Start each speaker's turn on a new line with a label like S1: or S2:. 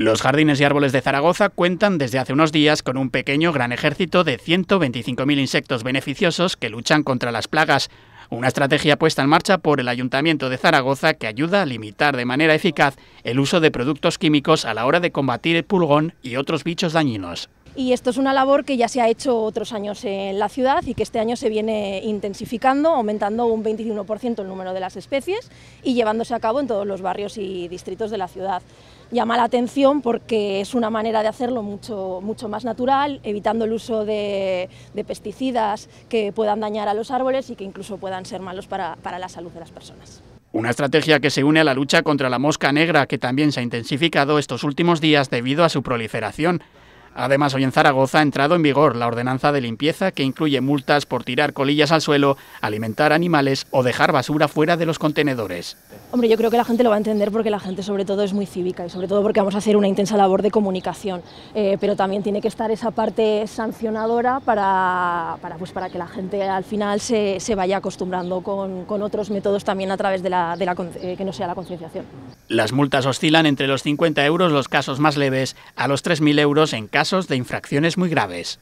S1: Los jardines y árboles de Zaragoza cuentan desde hace unos días con un pequeño gran ejército de 125.000 insectos beneficiosos que luchan contra las plagas. Una estrategia puesta en marcha por el Ayuntamiento de Zaragoza que ayuda a limitar de manera eficaz el uso de productos químicos a la hora de combatir el pulgón y otros bichos dañinos.
S2: Y esto es una labor que ya se ha hecho otros años en la ciudad y que este año se viene intensificando, aumentando un 21% el número de las especies y llevándose a cabo en todos los barrios y distritos de la ciudad. Llama la atención porque es una manera de hacerlo mucho, mucho más natural, evitando el uso de, pesticidas que puedan dañar a los árboles y que incluso puedan ser malos para, para la salud de las personas.
S1: Una estrategia que se une a la lucha contra la mosca negra, que también se ha intensificado estos últimos días debido a su proliferación. Además, hoy en Zaragoza ha entrado en vigor la ordenanza de limpieza que incluye multas por tirar colillas al suelo, alimentar animales o dejar basura fuera de los contenedores.
S2: Hombre, yo creo que la gente lo va a entender porque la gente sobre todo es muy cívica y sobre todo porque vamos a hacer una intensa labor de comunicación, eh, pero también tiene que estar esa parte sancionadora para, pues para que la gente al final se, se vaya acostumbrando con, con, otros métodos también a través de la, de la eh, que no sea la concienciación.
S1: Las multas oscilan entre los 50 euros los casos más leves a los 3.000 euros en casos de infracciones muy graves.